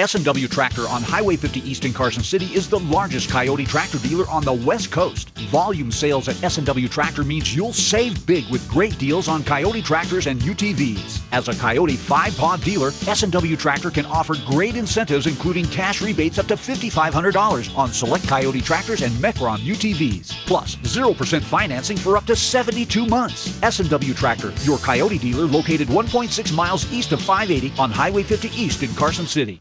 S&W Tractor on Highway 50 East in Carson City is the largest Kioti tractor dealer on the West Coast. Volume sales at S&W Tractor means you'll save big with great deals on Kioti tractors and UTVs. As a Kioti 5-pod dealer, S&W Tractor can offer great incentives including cash rebates up to $5,500 on select Kioti tractors and Mechron UTVs. Plus, 0% financing for up to 72 months. S&W Tractor, your Kioti dealer located 1.6 miles east of 580 on Highway 50 East in Carson City.